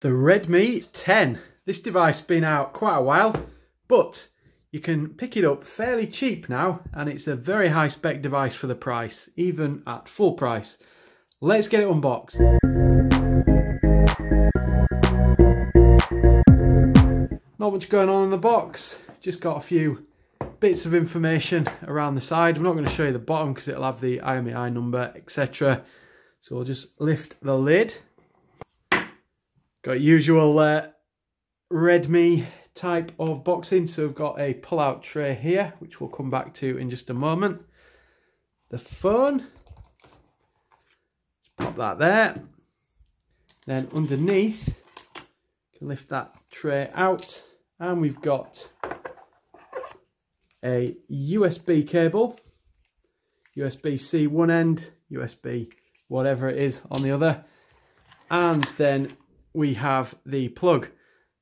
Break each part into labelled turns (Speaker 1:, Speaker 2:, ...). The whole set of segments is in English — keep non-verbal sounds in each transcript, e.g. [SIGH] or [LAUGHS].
Speaker 1: The Redmi 10. This device has been out quite a while, but you can pick it up fairly cheap now, and it's a very high spec device for the price, even at full price. Let's get it unboxed. Not much going on in the box, just got a few bits of information around the side. I'm not going to show you the bottom because it'll have the IMEI number, etc. So we'll just lift the lid Got usual uh, Redmi type of boxing. So we've got a pull-out tray here, which we'll come back to in just a moment. The phone. Just pop that there. Then underneath, can lift that tray out. And we've got a USB cable. USB-C one end, USB whatever it is on the other. And then we have the plug.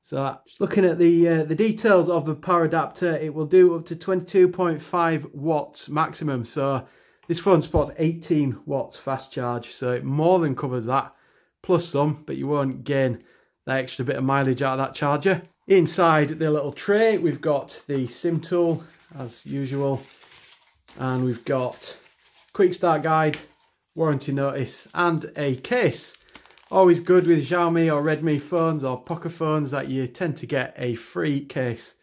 Speaker 1: So just looking at the uh, the details of the power adapter, it will do up to 22.5 watts maximum. So this phone supports 18 watts fast charge, so it more than covers that, plus some, but you won't gain that extra bit of mileage out of that charger. Inside the little tray, we've got the SIM tool, as usual, and we've got quick start guide, warranty notice, and a case. Always good with Xiaomi or Redmi phones or Poco phones that you tend to get a free case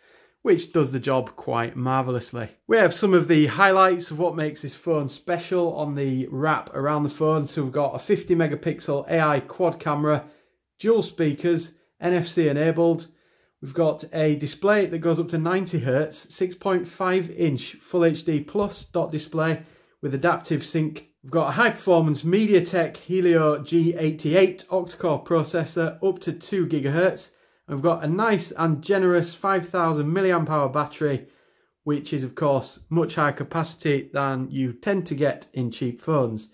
Speaker 1: which does the job quite marvellously. We have some of the highlights of what makes this phone special on the wrap around the phone. So we've got a 50 megapixel AI quad camera, dual speakers, NFC enabled. We've got a display that goes up to 90 Hz, 6.5 inch Full HD Plus dot display with adaptive sync We've got a high performance MediaTek Helio G88 octa-core processor up to 2 gigahertz. We've got a nice and generous 5000 milliamp hour battery, which is of course much higher capacity than you tend to get in cheap phones.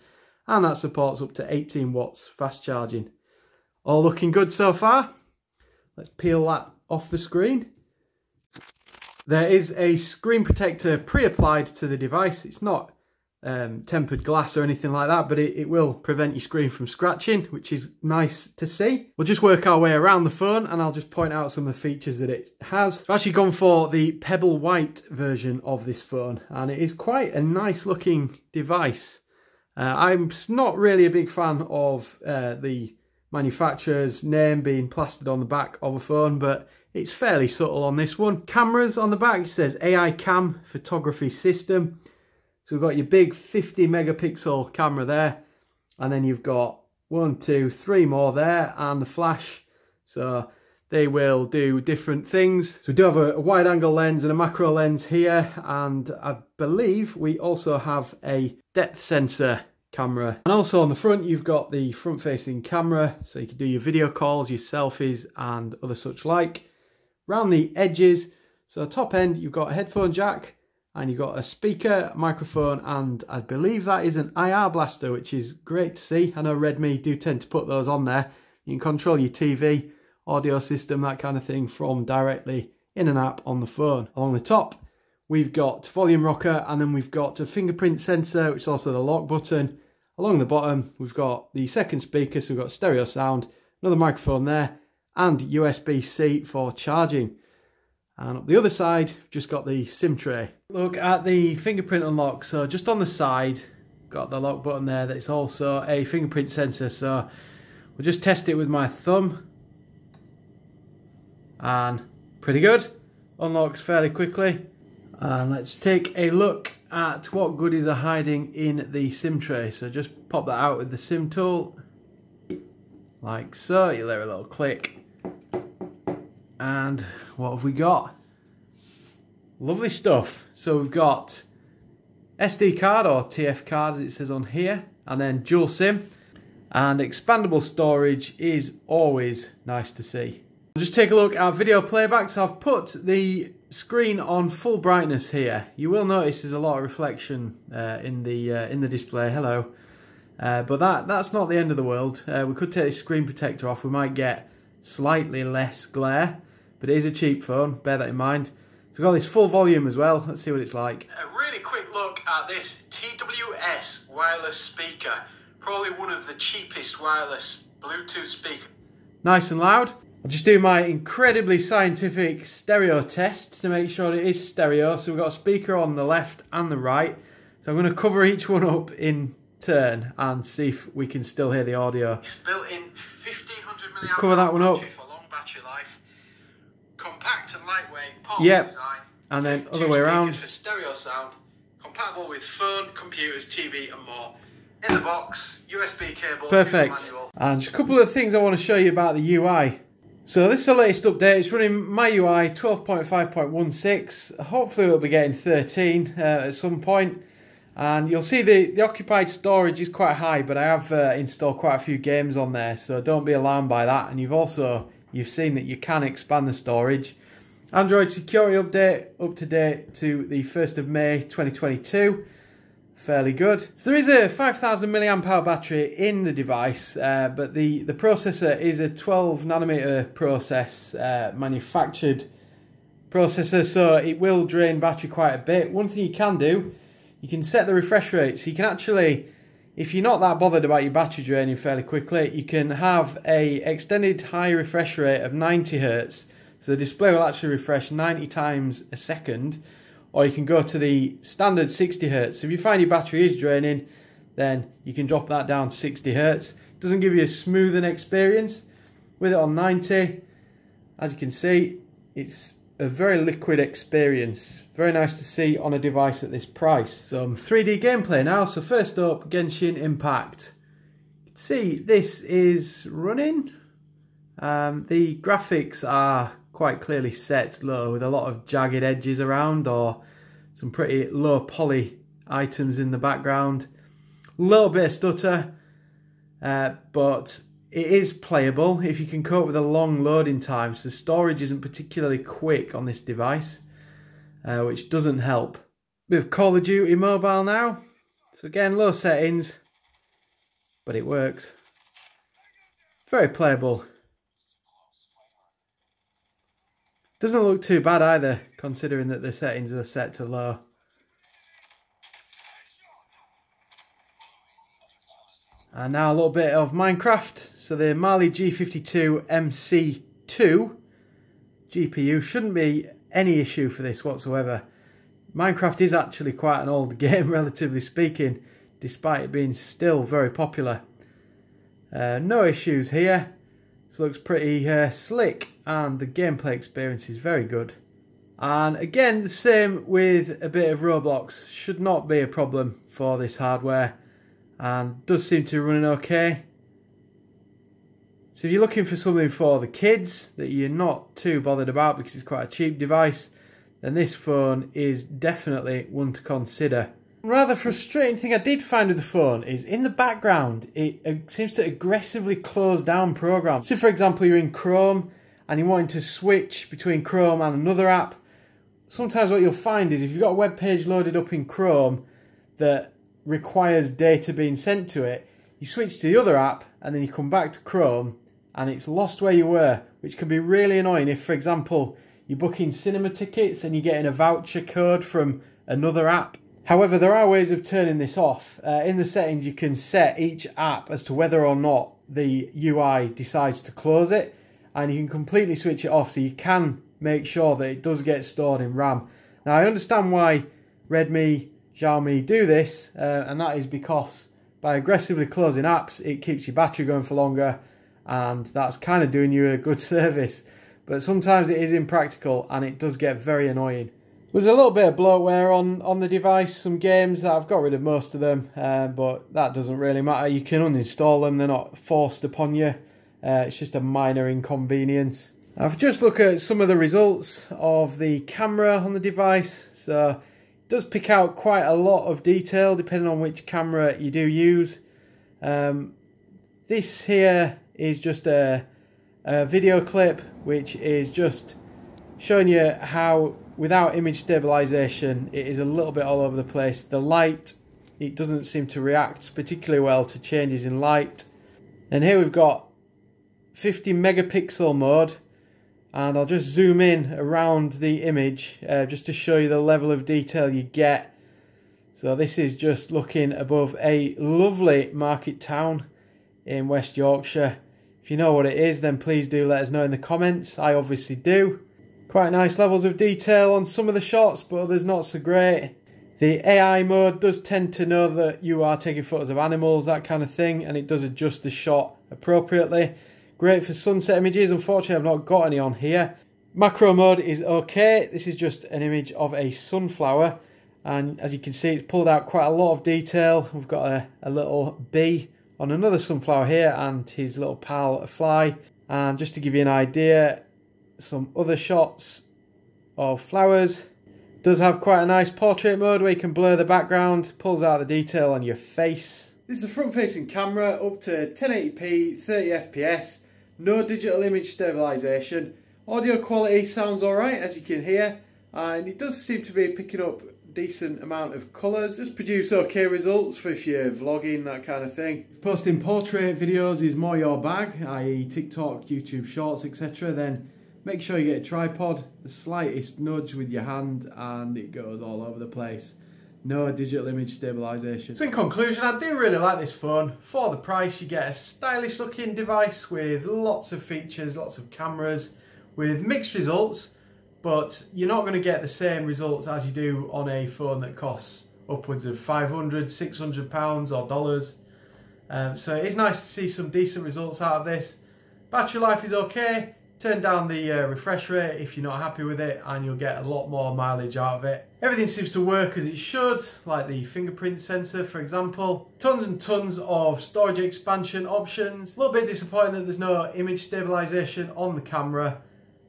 Speaker 1: And that supports up to 18 watts fast charging. All looking good so far. Let's peel that off the screen. There is a screen protector pre-applied to the device. It's not um, tempered glass or anything like that, but it, it will prevent your screen from scratching, which is nice to see. We'll just work our way around the phone and I'll just point out some of the features that it has. I've actually gone for the Pebble White version of this phone and it is quite a nice looking device. Uh, I'm not really a big fan of uh, the manufacturer's name being plastered on the back of a phone, but it's fairly subtle on this one. Cameras on the back, says AI Cam Photography System. So we've got your big 50 megapixel camera there. And then you've got one, two, three more there and the flash. So they will do different things. So we do have a, wide angle lens and a macro lens here. And I believe we also have a depth sensor camera. And also on the front, you've got the front facing camera. So you can do your video calls, your selfies and other such like. Around the edges, so top end, you've got a headphone jack, and you've got a speaker, microphone, and I believe that is an IR blaster, which is great to see. I know Redmi do tend to put those on there. You can control your TV, audio system, that kind of thing from directly in an app on the phone. Along the top, we've got volume rocker, and then we've got a fingerprint sensor, which is also the lock button. Along the bottom, we've got the second speaker, so we've got stereo sound, another microphone there, and USB-C for charging. And up the other side, just got the SIM tray. Look at the fingerprint unlock. So just on the side, got the lock button there. That's also a fingerprint sensor. So we'll just test it with my thumb. And pretty good. Unlocks fairly quickly. And let's take a look at what goodies are hiding in the SIM tray. So just pop that out with the SIM tool. Like so. You'll hear a little click. And what have we got? Lovely stuff. So we've got SD card or TF card as it says on here, and then dual SIM. And expandable storage is always nice to see. Just take a look at video playback. So I've put the screen on full brightness here. You will notice there's a lot of reflection uh, in the uh, in the display. Hello. Uh, but that that's not the end of the world. Uh, we could take the screen protector off. We might get slightly less glare but it is a cheap phone, bear that in mind. So we've got this full volume as well, let's see what it's like. A really quick look at this TWS wireless speaker. Probably one of the cheapest wireless Bluetooth speaker. nice and loud. I'll just do my incredibly scientific stereo test to make sure it is stereo. So we've got a speaker on the left and the right. So I'm going to cover each one up in turn and see if we can still hear the audio. It's built in 1500 milliamp cover that one up. for long battery life. Compact and yep. design. And then other way around. For stereo sound, compatible with phone, computers, TV and more. In the box, USB cable, Perfect. And just a couple of things I want to show you about the UI. So this is the latest update. It's running MIUI 12.5.16. Hopefully we'll be getting 13 uh, at some point. And you'll see the, the occupied storage is quite high, but I have uh, installed quite a few games on there, so don't be alarmed by that. And you've also you've seen that you can expand the storage. Android security update up to date to the 1st of May 2022 fairly good. So there is a 5000 milliamp hour battery in the device, uh, but the, the processor is a 12 nanometer process uh, manufactured processor, so it will drain battery quite a bit. One thing you can do, you can set the refresh rate, so you can actually, if you're not that bothered about your battery draining fairly quickly, you can have a extended high refresh rate of 90 hertz. So the display will actually refresh 90 times a second or you can go to the standard 60 hertz. If you find your battery is draining, then you can drop that down to 60 hertz. Doesn't give you a smoothing experience. With it on 90, as you can see, it's a very liquid experience. Very nice to see on a device at this price. Some 3D gameplay now. So first up, Genshin Impact. See this is running. Um, the graphics are quite clearly set low with a lot of jagged edges around or some pretty low poly items in the background. Little bit of stutter, uh, but it is playable if you can cope with the long loading times. The storage isn't particularly quick on this device, uh, which doesn't help. We have Call of Duty Mobile now. So again, low settings, but it works. Very playable. Doesn't look too bad either, considering that the settings are set to low. And now a little bit of Minecraft. So the Mali G52 MC2 GPU shouldn't be any issue for this whatsoever. Minecraft is actually quite an old [LAUGHS] game, relatively speaking, despite it being still very popular. Uh, no issues here. This looks pretty uh, slick and the gameplay experience is very good. And again, the same with a bit of Roblox. Should not be a problem for this hardware and does seem to be running okay. So if you're looking for something for the kids that you're not too bothered about because it's quite a cheap device, then this phone is definitely one to consider. Rather frustrating thing I did find with the phone is in the background it seems to aggressively close down programs. So for example you're in Chrome and you're wanting to switch between Chrome and another app. Sometimes what you'll find is if you've got a web page loaded up in Chrome that requires data being sent to it, you switch to the other app and then you come back to Chrome and it's lost where you were, which can be really annoying if for example you're booking cinema tickets and you're getting a voucher code from another app However, there are ways of turning this off. Uh, in the settings, you can set each app as to whether or not the UI decides to close it, and you can completely switch it off so you can make sure that it does get stored in RAM. Now, I understand why Redmi, Xiaomi do this, uh, and that is because by aggressively closing apps, it keeps your battery going for longer, and that's kind of doing you a good [LAUGHS] service. But sometimes it is impractical, and it does get very annoying. There's a little bit of bloatware on, on the device, some games that I've got rid of most of them, uh, but that doesn't really matter. You can uninstall them, they're not forced upon you. Uh, it's just a minor inconvenience. I've just looked at some of the results of the camera on the device. So it does pick out quite a lot of detail depending on which camera you do use. Um, this here is just a, a video clip which is just showing you how without image stabilization it is a little bit all over the place the light it doesn't seem to react particularly well to changes in light and here we've got 50 megapixel mode and I'll just zoom in around the image uh, just to show you the level of detail you get so this is just looking above a lovely market town in West Yorkshire If you know what it is, then please do let us know in the comments. I obviously do. Quite nice levels of detail on some of the shots, but others not so great. The AI mode does tend to know that you are taking photos of animals, that kind of thing, and it does adjust the shot appropriately. Great for sunset images. Unfortunately, I've not got any on here. Macro mode is okay. This is just an image of a sunflower. And as you can see, it's pulled out quite a lot of detail. We've got a, a little bee on another sunflower here and his little pal, a fly. And just to give you an idea, some other shots of flowers. Does have quite a nice portrait mode where you can blur the background, pulls out the detail on your face. This is a front facing camera up to 1080p, 30 FPS no digital image stabilization. Audio quality sounds alright as you can hear and it does seem to be picking up decent amount of colours. Does produce okay results for if you're vlogging, that kind of thing. If posting portrait videos is more your bag, i.e. TikTok, YouTube Shorts, etc. then make sure you get a tripod, the slightest nudge with your hand and it goes all over the place no digital image stabilization. So in conclusion, I do really like this phone. For the price, you get a stylish looking device with lots of features, lots of cameras, with mixed results, but you're not going to get the same results as you do on a phone that costs upwards of 500, 600 pounds or dollars. Um, so it's nice to see some decent results out of this. Battery life is okay. Turn down the uh, refresh rate if you're not happy with it and you'll get a lot more mileage out of it. Everything seems to work as it should, like the fingerprint sensor for example. Tons and tons of storage expansion options. A little bit disappointing that there's no image stabilization on the camera,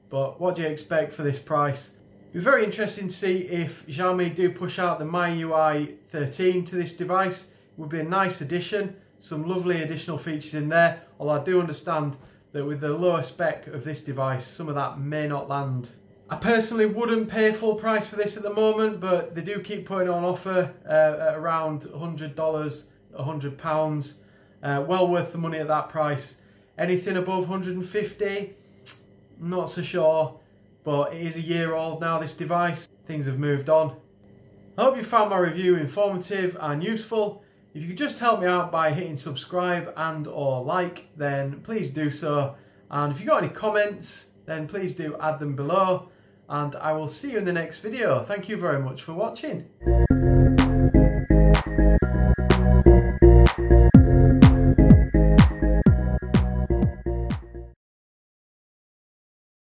Speaker 1: but what do you expect for this price? It'll be very interesting to see if Xiaomi do push out the MIUI 13 to this device. It would be a nice addition, some lovely additional features in there, although I do understand that with the lower spec of this device, some of that may not land. I personally wouldn't pay full price for this at the moment, but they do keep putting on offer uh, at around $100, £100. Uh, well worth the money at that price. Anything above 150 not so sure, but it is a year old now, this device. Things have moved on. I hope you found my review informative and useful. If you could just help me out by hitting subscribe and or like, then please do so. And if you've got any comments, then please do add them below. And I will see you in the next video. Thank you very much for watching.